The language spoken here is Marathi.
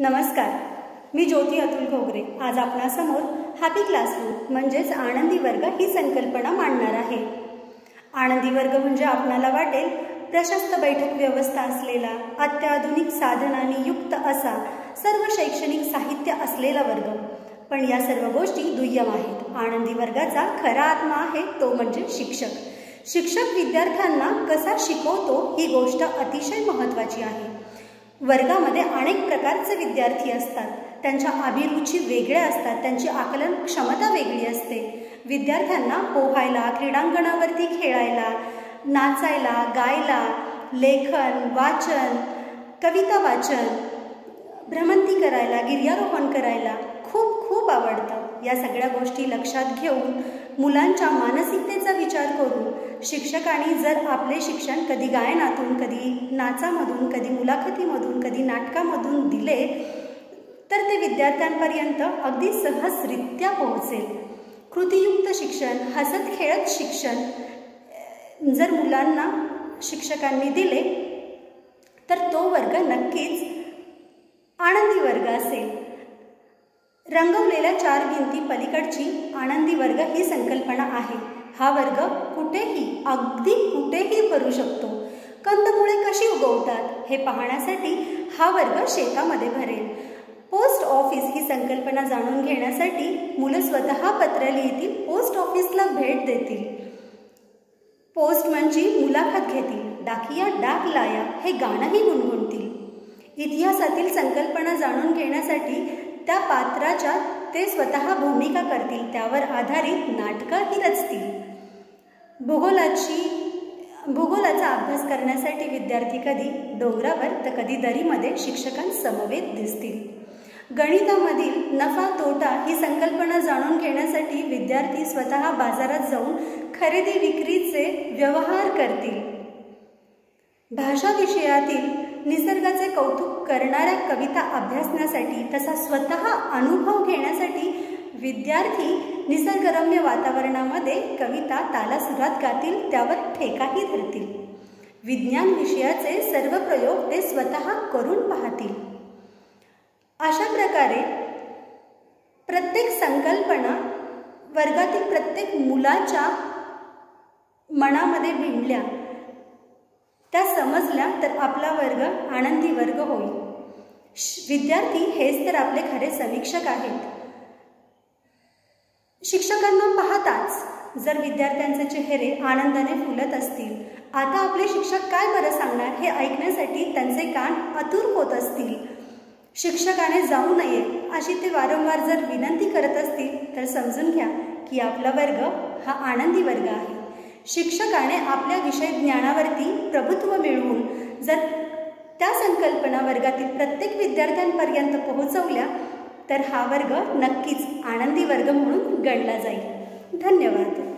नमस्कार. मी ज्योती अतुल घोगरे. आज आपणासमोर हॅपी क्लासरूम म्हणजेच आनंदी वर्ग ही संकल्पना मांडणार आहे. आनंदी वर्ग म्हणजे आपणाला वाटेल प्रशस्त बैठक व्यवस्था असलेला अत्याधुनिक साधनांनी युक्त असा सर्व शैक्षणिक साहित्य असलेला वर्ग. पण या सर्व गोष्टी दुय्यम आहेत. आनंदी वर्गाचा खरा आत्मा आहे तो म्हणजे शिक्षक. शिक्षक विद्यार्थ्यांना कसा शिकवतो ही गोष्ट अतिशय महत्त्वाची आहे. वर्गामध्ये अनेक प्रकारचे विद्यार्थी असतात. त्यांच्या अभिरुची वेगळ्या असतात. त्यांची आकलन क्षमता वेगळी असते. विद्यार्थ्यांना पोहायला क्रीडांगणावरती खेळायला नाचायला गायला लेखन वाचन कविता वाचन भ्रमंती करायला गिर्यारोहण करायला खूप खूप आवडतं. या सगळ्या गोष्टी लक्षात घेऊन मुलांच्या मानसिकतेचा विचार करून शिक्षकांनी जर आपले शिक्षण कधी गायनातून कधी नाचामधून कधी मुलाखतीमधून कधी नाटकामधून दिले तर ते विद्यार्थ्यांपर्यंत अगदी सहजरित्या पोहोचेल. कृतीयुक्त शिक्षण हसत खेळत शिक्षण जर मुलांना शिक्षकांनी दिले तर तो वर्ग नक्कीच आनंदी वर्ग असेल. रंगवलेल्या चार भिंती पलीकडची आनंदी वर्ग ही संकल्पना आहे. हा वर्ग कुठेही अगदी कुठेही भरू शकतो. कंदमुळे कशी उगवतात हे पाहण्यासाठी हा वर्ग शेतामध्ये भरेल. पोस्ट ऑफिस ही संकल्पना जाणून घेण्यासाठी मुलं स्वतः पत्र लिहितील पोस्ट ऑफिसला भेट देतील. पोस्टमनची म्हणजे मुलाखत घेतील डाकिया डाक लाया हे गाणंही गुणगुणतील. इतिहासातील संकल्पना जाणून घेण्यासाठी त्या पात्राच्या ते स्वतः भूमिका करतील त्यावर आधारित नाटकंही रचतील. भूगोलाची भूगोलाचा अभ्यास करण्यासाठी विद्यार्थी कधी डोंगरावर तर कधी दरीमध्ये शिक्षकांसमवेत दिसतील. गणितामधील नफा तोटा ही संकल्पना जाणून घेण्यासाठी विद्यार्थी स्वतः बाजारात जाऊन खरेदी विक्रीचे व्यवहार करतील. भाषा विषयातील निसर्गाचे कौतुक करणाऱ्या कविता अभ्यासण्यासाठी तसा स्वतः अनुभव घेण्यासाठी विद्यार्थी निसर्गरम्य वातावरणामध्ये कविता तालासुरात गातील त्यावर ठेकाही धरतील. विज्ञान विषयाचे सर्व प्रयोग ते स्वतः करून पाहतील. अशा प्रकारे प्रत्येक संकल्पना वर्गातील प्रत्येक मुलाच्या मनामध्ये भिडल्या. त्या समजल्या तर आपला वर्ग आनंदी वर्ग होईल. विद्यार्थी हेच तर आपले खरे समीक्षक आहेत. शिक्षकांना पाहताच जर विद्यार्थ्यांचे चेहरे आनंदाने फुलत असतील आता आपले शिक्षक काय बरं सांगणार हे ऐकण्यासाठी त्यांचे कान अतुर होत असतील. शिक्षकाने जाऊ नये अशी ते वारंवार जर विनंती करत असतील तर समजून घ्या की आपला वर्ग हा आनंदी वर्ग आहे. शिक्षकाने आपल्या विषय ज्ञानावरती प्रभुत्व मिळवून जर त्या संकल्पना वर्गातील प्रत्येक विद्यार्थ्यांपर्यंत पोहोचवल्या तर हा वर्ग नक्कीच आनंदी वर्ग म्हणून गणला जाईल. धन्यवाद.